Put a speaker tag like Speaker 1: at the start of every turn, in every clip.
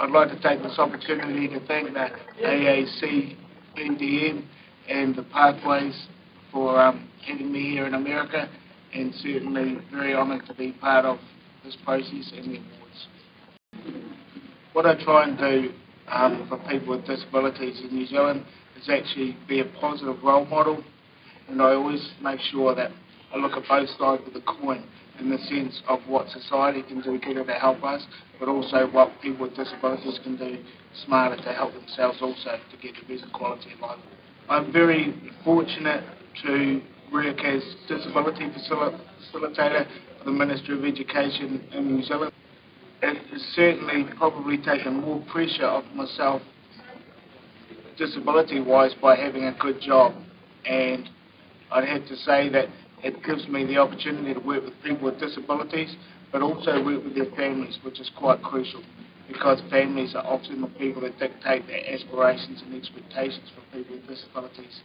Speaker 1: I'd like to take this opportunity to thank the AAC BDM and the Pathways for um, having me here in America and certainly very honoured to be part of this process and the awards. What I try and do um, for people with disabilities in New Zealand is actually be a positive role model and I always make sure that I look at both sides of the coin in the sense of what society can do better to help us, but also what people with disabilities can do smarter to help themselves also to get the best quality of life. I'm very fortunate to work as disability facil facilitator for the Ministry of Education in New Zealand. It has certainly probably taken more pressure off myself disability-wise by having a good job and I'd have to say that it gives me the opportunity to work with people with disabilities, but also work with their families, which is quite crucial, because families are often the people that dictate their aspirations and expectations for people with disabilities,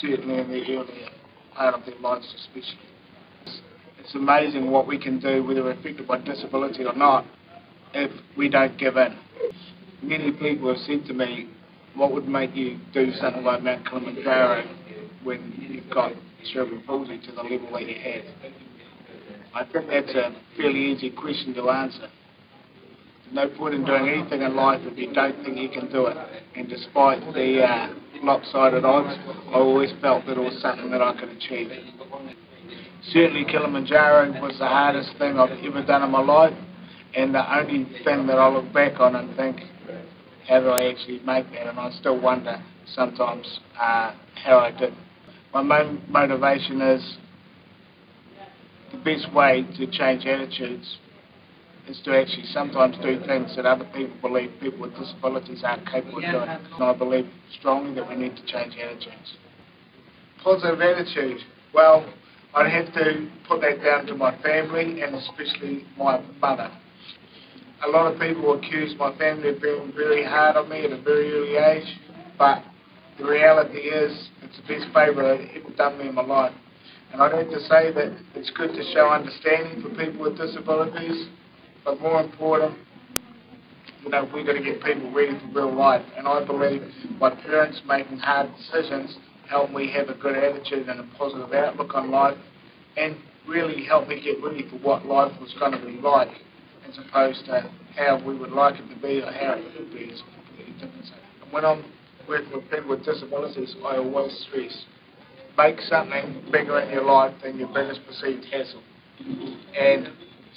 Speaker 1: certainly in the earlier part of their lives especially. It's amazing what we can do, whether we're affected by disability or not, if we don't give in. Many people have said to me, what would make you do something like Mount Kilimanjaro when you've got cerebral palsy to the level that you had? I think that's a fairly easy question to answer. No point in doing anything in life if you don't think you can do it. And despite the uh, lopsided odds, I always felt that it was something that I could achieve. Certainly Kilimanjaro was the hardest thing I've ever done in my life and the only thing that I look back on and think, how did I actually make that? And I still wonder sometimes uh, how I did my main motivation is the best way to change attitudes is to actually sometimes do things that other people believe people with disabilities aren't capable of doing. And I believe strongly that we need to change attitudes. Positive attitude. Well, I'd have to put that down to my family and especially my mother. A lot of people accuse my family of being very hard on me at a very early age, but the reality is it's the best favour ever done me in my life. And I'd have to say that it's good to show understanding for people with disabilities, but more important, you know, we've got to get people ready for real life. And I believe my parents making hard decisions helped me have a good attitude and a positive outlook on life and really helped me get ready for what life was going to be like as opposed to how we would like it to be or how it could be. Different. And when I'm working with people with disabilities, I always stress, make something bigger in your life than your biggest perceived hassle. And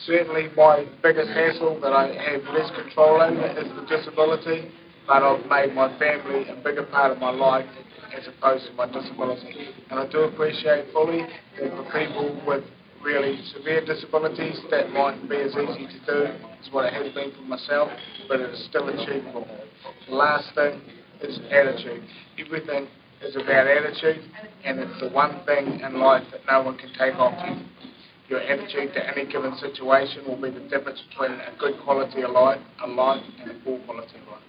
Speaker 1: certainly my biggest hassle that I have less control over is the disability, but I've made my family a bigger part of my life as opposed to my disability. And I do appreciate fully that for people with really severe disabilities, that mightn't be as easy to do as what it has been for myself, but it is still achievable. The last thing is attitude. Everything is about attitude, and it's the one thing in life that no one can take off you. Your attitude to any given situation will be the difference between a good quality of life, a life, and a poor quality of life.